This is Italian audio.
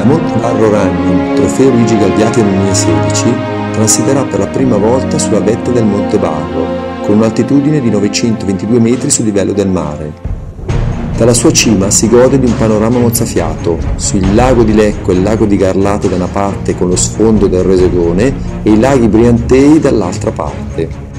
La Monte Barro Running, trofeo Luigi Galbiati nel 2016, transiterà per la prima volta sulla vetta del Monte Barro, con un'altitudine di 922 metri sul livello del mare. Dalla sua cima si gode di un panorama mozzafiato, sul lago di Lecco e il lago di Garlate da una parte con lo sfondo del Resegone e i laghi Briantei dall'altra parte.